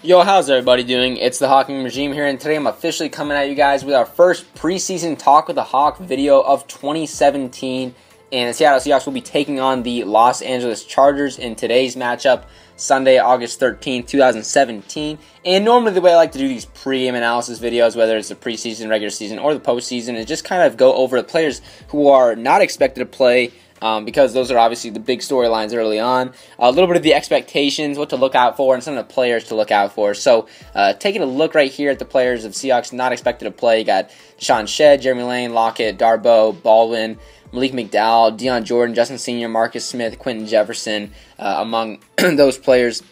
Yo, how's everybody doing? It's the Hawking Regime here, and today I'm officially coming at you guys with our first preseason Talk with the Hawk video of 2017. And the Seattle Seahawks will be taking on the Los Angeles Chargers in today's matchup, Sunday, August 13, 2017. And normally, the way I like to do these pre-game analysis videos, whether it's the preseason, regular season, or the postseason, is just kind of go over the players who are not expected to play um, because those are obviously the big storylines early on. A little bit of the expectations, what to look out for, and some of the players to look out for. So, uh, taking a look right here at the players of Seahawks not expected to play, you got Sean Shead, Jeremy Lane, Lockett, Darboh, Baldwin. Malik McDowell, Dion Jordan, Justin Senior, Marcus Smith, Quinton Jefferson, uh, among those players.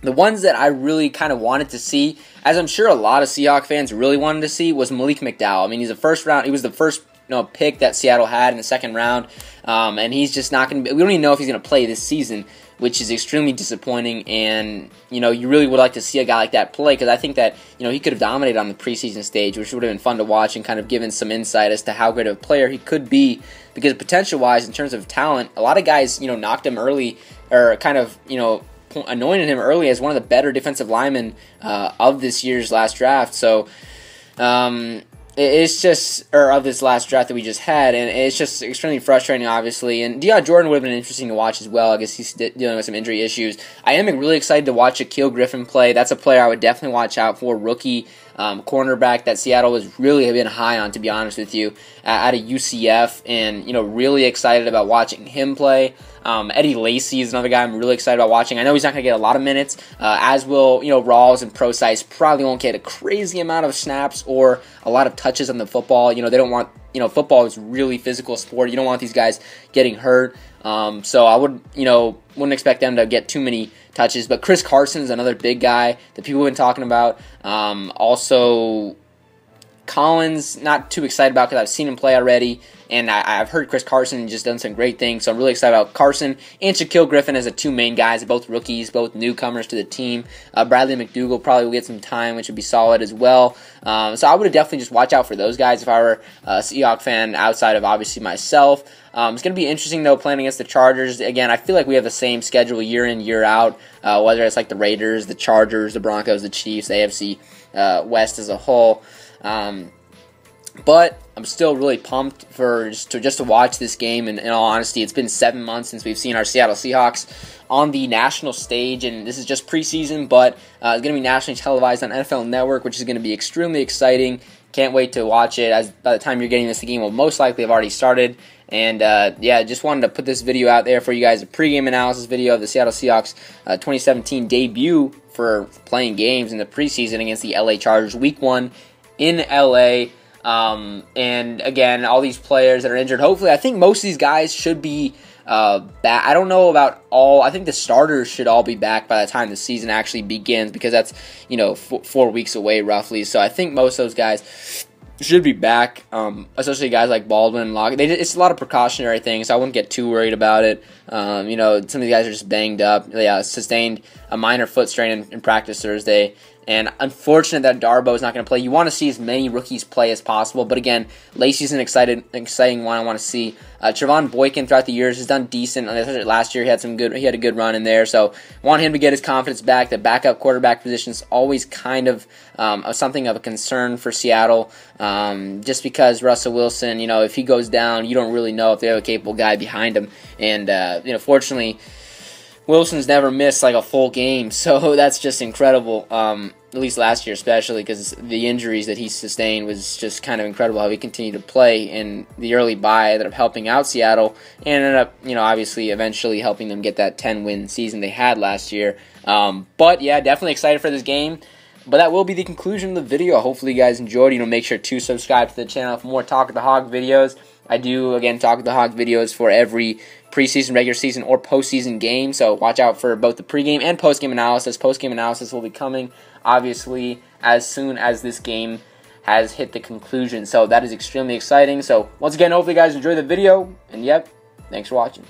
The ones that I really kind of wanted to see, as I'm sure a lot of Seahawk fans really wanted to see, was Malik McDowell. I mean, he's a first round. He was the first you know, pick that Seattle had in the second round. Um, and he's just not going to. We don't even know if he's going to play this season, which is extremely disappointing. And you know, you really would like to see a guy like that play because I think that you know he could have dominated on the preseason stage, which would have been fun to watch and kind of given some insight as to how great of a player he could be. Because potential-wise, in terms of talent, a lot of guys you know knocked him early or kind of you know anointed him early as one of the better defensive linemen uh, of this year's last draft. So. Um, it's just or of this last draft that we just had, and it's just extremely frustrating, obviously. And Dion Jordan would have been interesting to watch as well. I guess he's dealing with some injury issues. I am really excited to watch Shaquill Griffin play. That's a player I would definitely watch out for. Rookie um, cornerback that Seattle has really been high on, to be honest with you, uh, out of UCF, and you know really excited about watching him play. Um, Eddie Lacy is another guy I'm really excited about watching. I know he's not going to get a lot of minutes, uh, as will you know Rawls and Prosise. Probably won't get a crazy amount of snaps or a lot of touches on the football. You know they don't want you know football is really physical sport. You don't want these guys getting hurt. Um, so I would you know wouldn't expect them to get too many touches. But Chris Carson is another big guy that people have been talking about. Um, also, Collins, not too excited about because I've seen him play already, and I, have heard Chris Carson just done some great things. So I'm really excited about Carson and Shaquill Griffin as the two main guys, both rookies, both newcomers to the team. Uh, Bradley McDougald probably will get some time, which would be solid as well. Um, so I would definitely just watch out for those guys if I were a Seahawk fan outside of obviously myself. Um, it's going to be interesting though playing against the Chargers. Again, I feel like we have the same schedule year in year out. Uh, whether it's like the Raiders, the Chargers, the Broncos, the Chiefs, the AFC uh, West as a whole. Um, but I'm still really pumped for just to just to watch this game. And in all honesty, it's been seven months since we've seen our Seattle Seahawks on the national stage, and this is just preseason, but uh, it's going to be nationally televised on NFL Network, which is going to be extremely exciting. Can't wait to watch it. As by the time you're getting this, the game will most likely have already started. And uh, yeah, just wanted to put this video out there for you guys, a pregame analysis video of the Seattle Seahawks uh, 2017 debut for playing games in the preseason against the LA Chargers, Week One in LA. Um, and again, all these players that are injured. Hopefully, I think most of these guys should be uh, back. I don't know about all. I think the starters should all be back by the time the season actually begins because that's you know f- four weeks away roughly. So I think most of those guys should be back, um, especially guys like Baldwin. They, it's a lot of precautionary things, so I wouldn't get too worried about it. Um, you know, some of the guys are just banged up. Yeah, sustained a minor foot strain in, in practice Thursday. And unfortunate that Darboh is not going to play. You want to see as many rookies play as possible. But again, Lacy's an excited, exciting one I want to see. Uh, Trevone Boykin throughout the years has done decent. Last year he had some good, he had a good run in there. So want him to get his confidence back. The backup quarterback position is always kind of um, something of a concern for Seattle. Um, just because Russell Wilson, you know, if he goes down, you don't really know if they have a capable guy behind him. And uh, you know, fortunately Wilson's never missed like a full game, so that's just incredible. Um, at least last year, especially because the injuries that he sustained was just kind of incredible how he continued to play. in the early bye ended up helping out Seattle, and ended up, you know, obviously eventually helping them get that 10 win season they had last year. Um, but yeah, definitely excited for this game. But that will be the conclusion of the video. Hopefully, you guys enjoyed. You know, make sure to subscribe to the channel for more Talk of the Hawk videos. I do again Talk the Hawk videos for every preseason, regular season, or postseason game. So watch out for both the pregame and postgame analysis. Postgame analysis will be coming obviously as soon as this game has hit the conclusion. So that is extremely exciting. So once again, hopefully you guys enjoy the video. And yep, thanks for watching.